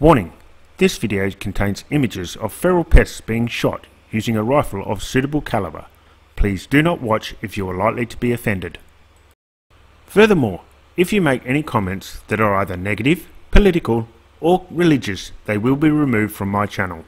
Warning! This video contains images of feral pests being shot using a rifle of suitable caliber. Please do not watch if you are likely to be offended. Furthermore, if you make any comments that are either negative, political, or religious, they will be removed from my channel.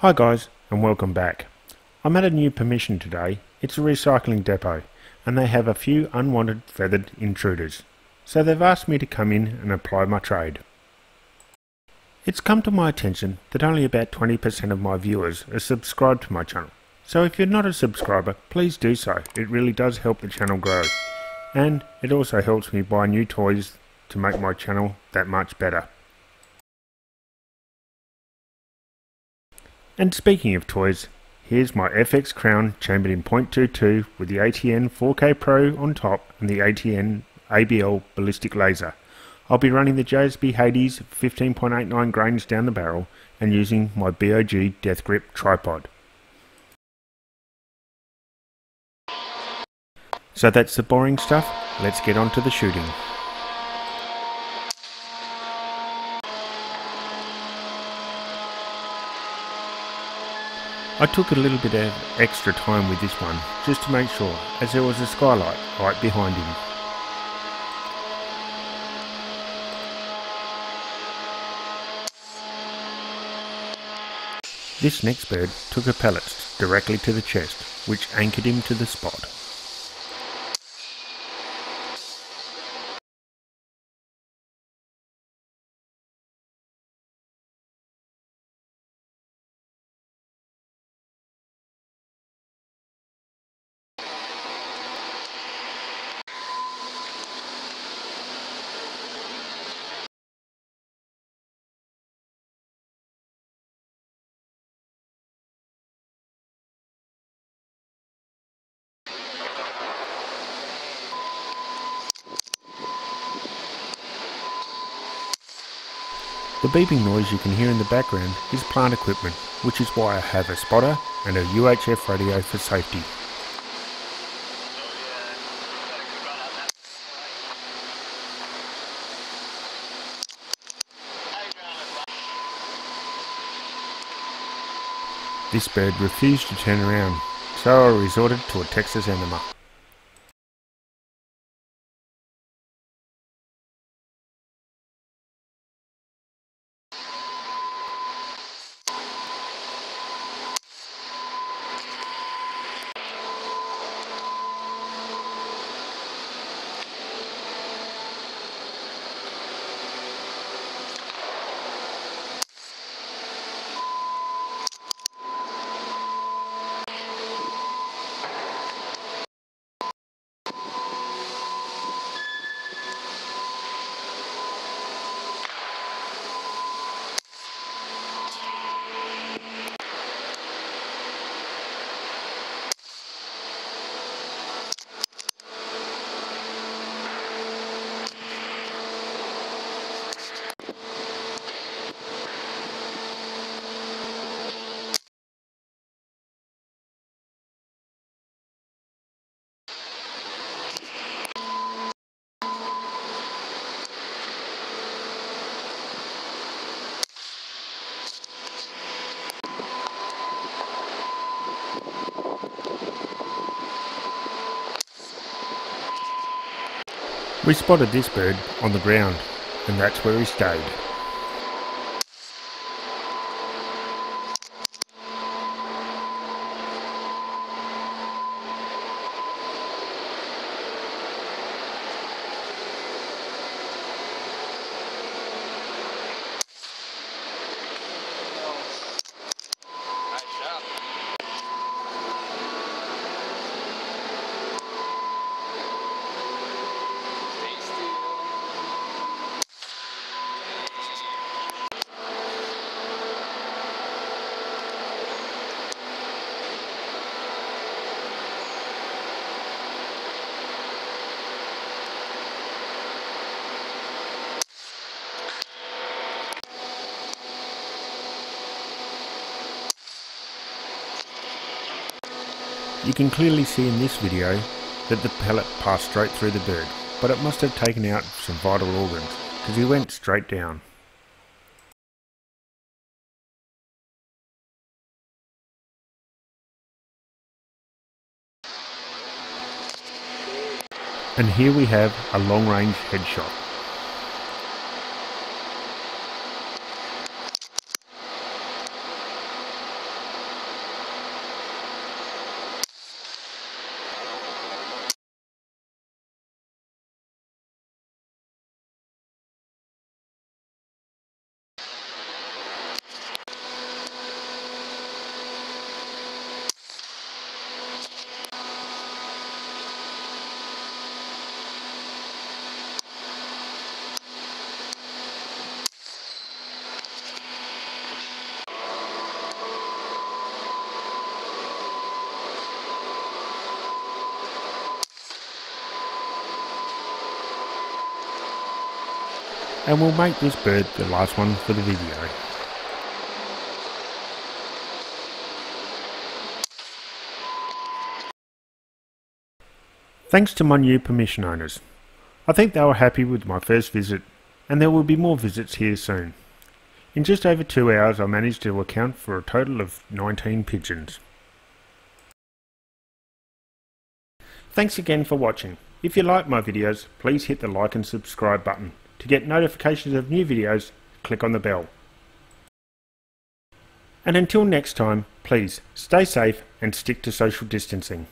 Hi guys and welcome back. I'm at a new permission today. It's a recycling depot and they have a few unwanted feathered intruders. So they've asked me to come in and apply my trade. It's come to my attention that only about 20% of my viewers are subscribed to my channel. So if you're not a subscriber, please do so. It really does help the channel grow. And it also helps me buy new toys to make my channel that much better. And speaking of toys, here's my FX Crown chambered in .22 with the ATN 4K Pro on top and the ATN ABL ballistic laser. I'll be running the JSB Hades 15.89 grains down the barrel and using my BOG Death Grip tripod. So that's the boring stuff, let's get on to the shooting. I took a little bit of extra time with this one just to make sure as there was a skylight right behind him. This next bird took a pellet directly to the chest which anchored him to the spot. The beeping noise you can hear in the background is plant equipment, which is why I have a spotter and a UHF radio for safety. This bird refused to turn around, so I resorted to a Texas enema. We spotted this bird on the ground, and that's where he stayed. You can clearly see in this video that the pellet passed straight through the bird, but it must have taken out some vital organs, because he went straight down. And here we have a long range headshot. And we'll make this bird the last one for the video. Thanks to my new permission owners. I think they were happy with my first visit and there will be more visits here soon. In just over two hours I managed to account for a total of 19 pigeons. Thanks again for watching. If you like my videos, please hit the like and subscribe button. To get notifications of new videos, click on the bell. And until next time, please stay safe and stick to social distancing.